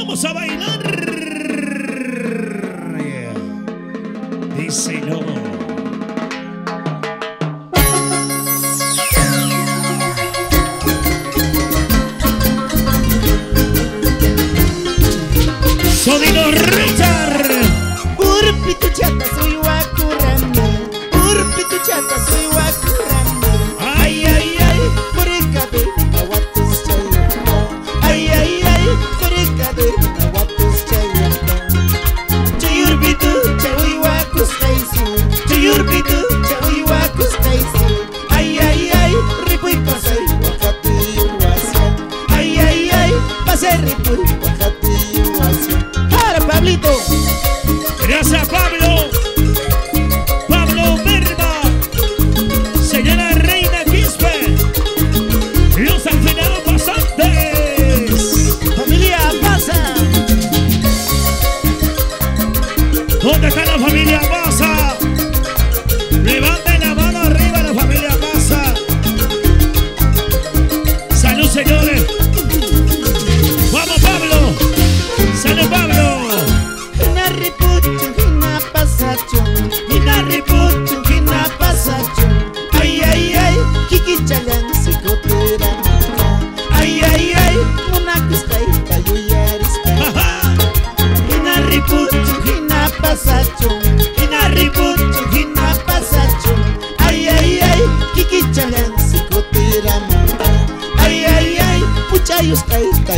Vamos a bailar. Díselo. Sonido Richard. Urpi tu chata, soy guacurrando. Urpi tu chata, soy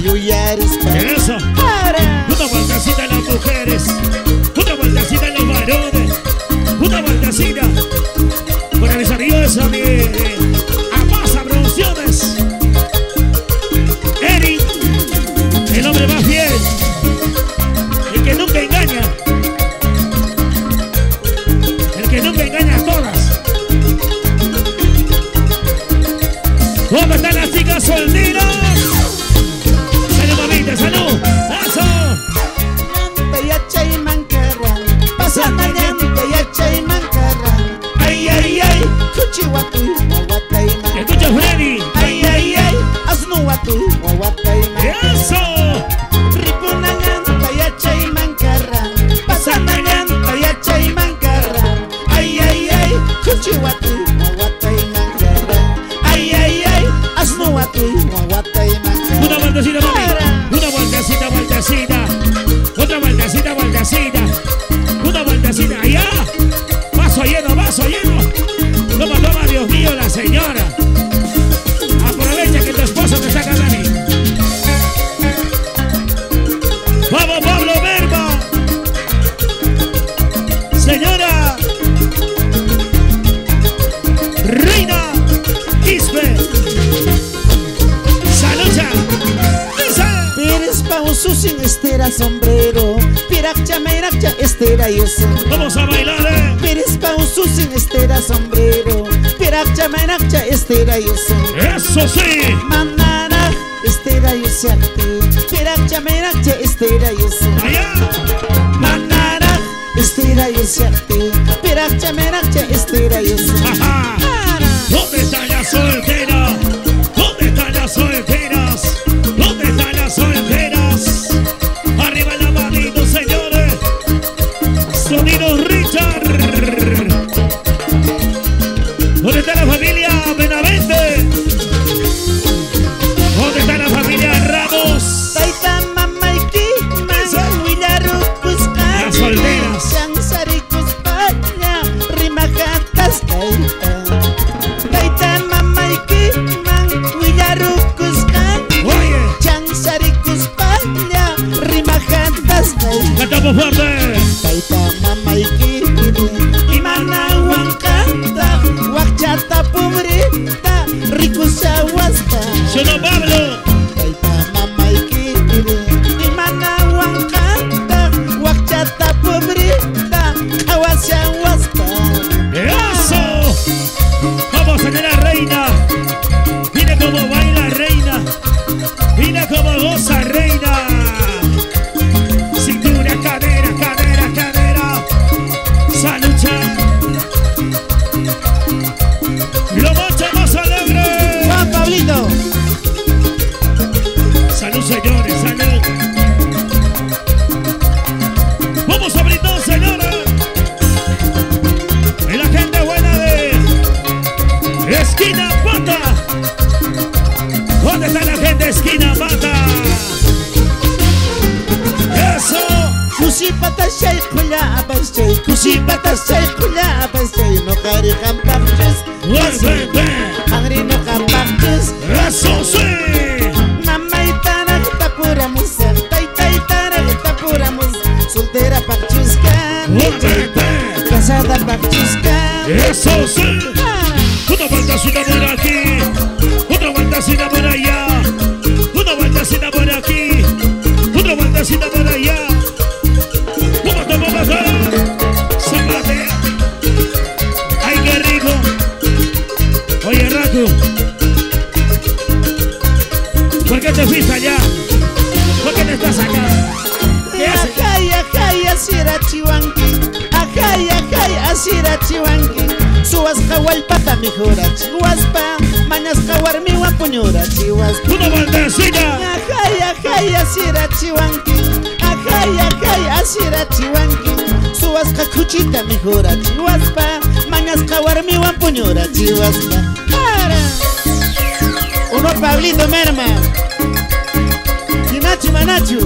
yeah aplauso, lleno. Toma, Dios mío, la señora. Aprovecha que tu esposo te está cantando. Vamos, Pablo Verbo. Señora. Reina Isbe. Salucha. Eres pauso sin estera sombrero. Pirakcha, merakcha, estera y ese. Vamos a bailar, eh. Manakcha Eso sí. Manana, este rayo se activa. Manakcha, este rayo baby. señores, salud. Vamos a brindar, señores. Y la gente buena de Esquina Pata. ¿Dónde está la gente Esquina Pata? Eso. Kusipata shay kulaba shay, kusipata shay kulaba no kari. Casada pakchuskan Eso sí. Una vueltacita por aquí. Otra vueltacita por allá. Mejora chihuaspa Mañas hawar mi puñura chihuaspa Una vueltacita. Ajay, ajay, asira chiwanki Ajay, ajay, asira chiwanki Suas kuchita mejora chihuaspa Mañas hawar mi puñura chihuaspa Para. Uno Pablito Merma. Tinachu Manachu.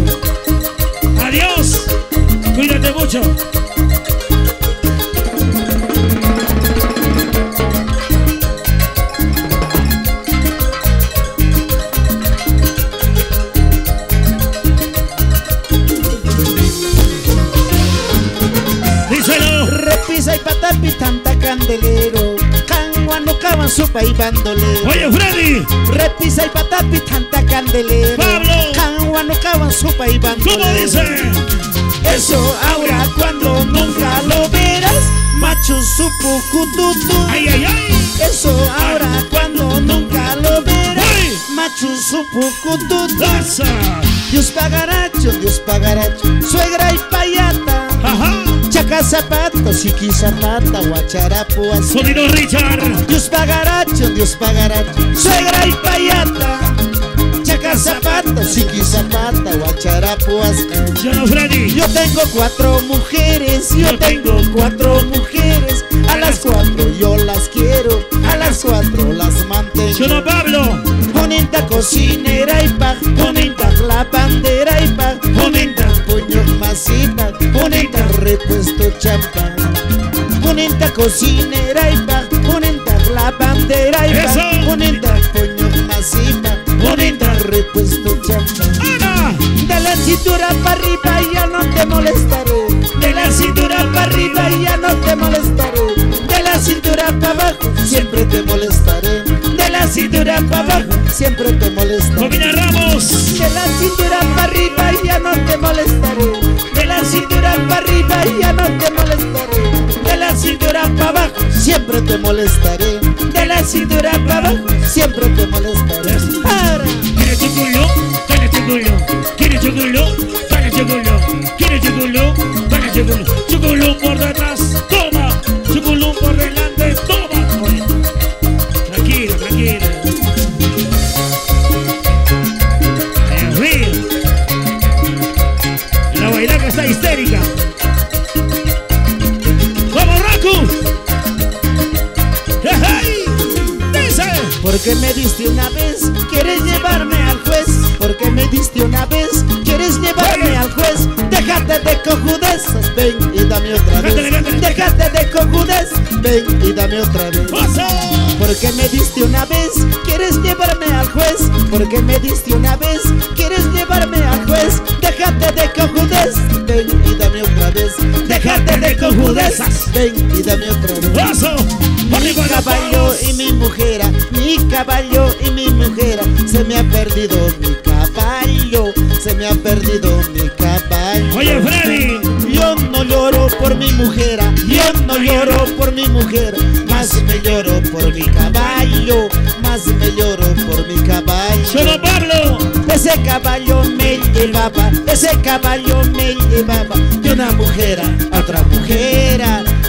Adiós. Cuídate mucho. Repisa y patapi tanta candelero Pablo. Cangua no caban sopa y bandolero ¿Cómo dice? Eso ahora cuando nunca lo verás Macho supo cututu Ay, ay, ay. Eso ahora cuando nunca lo verás Ay. Macho supo cututu. Dios pagaracho, Dios pagaracho siqui zapata, guacharapo así Sonido Richard. Dios pagaracho, Dios pagaracho, suegra y payata. Chaca zapata, siqui zapata, guacharapo así. Yo, Freddy. Yo tengo cuatro mujeres, yo tengo cuatro mujeres. A las cuatro yo las quiero, a las cuatro las Yo, mantengo. no, Pablo. Bonita cocinera y pa, bonita la bandera y pa, bonita puño masita, bonita repuesto champán. Cocinera y pa, bonita la bandera y pa, Eso. bonita puño masita, bonita repuesto champán. Ana. De la cintura para arriba ya no te molestaré. De la cintura para arriba ya no te molestaré. De la cintura para abajo siempre te molestaré. De la cintura para abajo siempre te molestaré. Domina Ramos. De la cintura para arriba ya no te molestaré. De la cintura para arriba ya no te molestaré. Siempre te molestaré. De la cintura para abajo siempre te molestaré. Para. ¿Quieres chuculo? Dale chuculo. ¿Quieres chuculo? Dale chuculo. ¿Quieres chuculo? Dale chuculo. Chuculo ven y dame otra vez. ¡Pasa! Porque me diste una vez, quieres llevarme al juez. Porque me diste una vez, quieres llevarme al juez. Déjate de cojudez, ven y dame otra vez. Déjate de cojudezas, ven y dame otra vez. Mi ¡Arriba la caballo y mi mujer, mi caballo y mi mujer, se me ha perdido yo no lloro por mi mujer, más me lloro por mi caballo, más me lloro por mi caballo. Solo Pablo. Ese caballo me llevaba, ese caballo me llevaba de una mujer a otra mujer,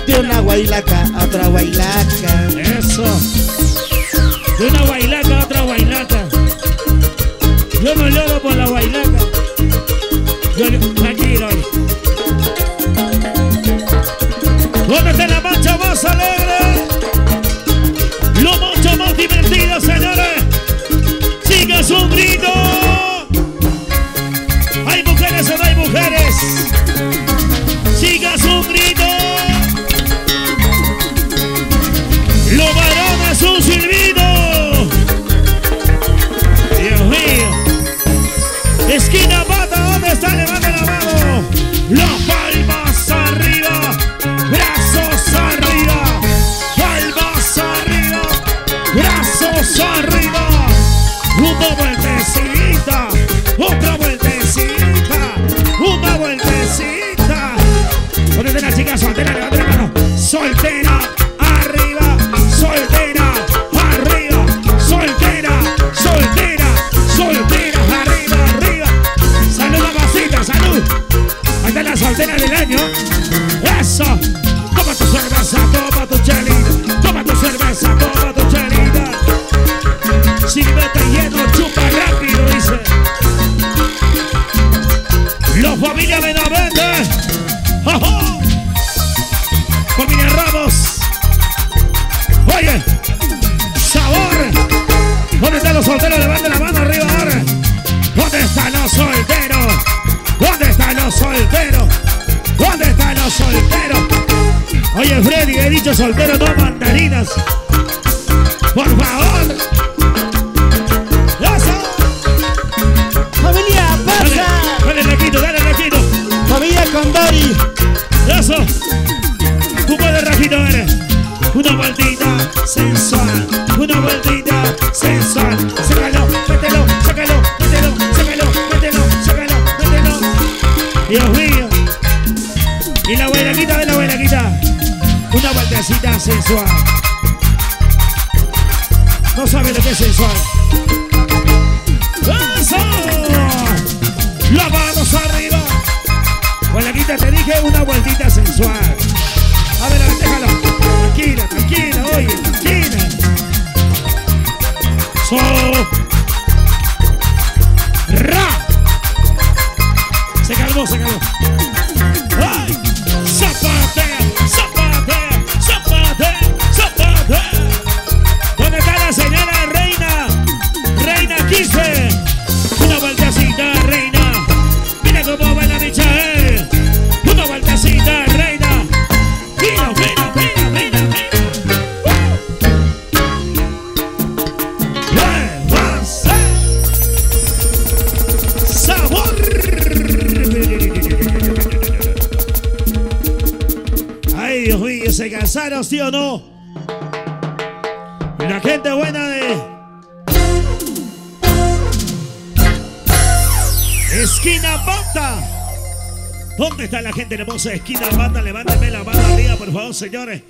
de una guailaca a otra guailaca. Eso. De una Los familia Benavente. ¡Ojo! Familia Ramos. Oye, sabor. ¿Dónde están los solteros? Levanten la mano arriba ahora. ¿Dónde están los solteros? ¿Dónde están los solteros? ¿Dónde están los solteros? Oye, Freddy, he dicho soltero, no mandarinas. Por favor. Vueltecita sensual. No sabe lo que es sensual. ¡Eso! La vamos arriba. Bailaquita, te dije una vueltita sensual. A ver, a déjalo. Tranquila, tranquila, oye, tranquila. So. Ra. Se calmó, se calmó. ¡Ay! Zapatea, zapatea, mío, ¿se cansaron, sí o no? La gente buena de... Esquina Banda. ¿Dónde está la gente hermosa de Esquina Banda? Levánteme la mano arriba, por favor, señores.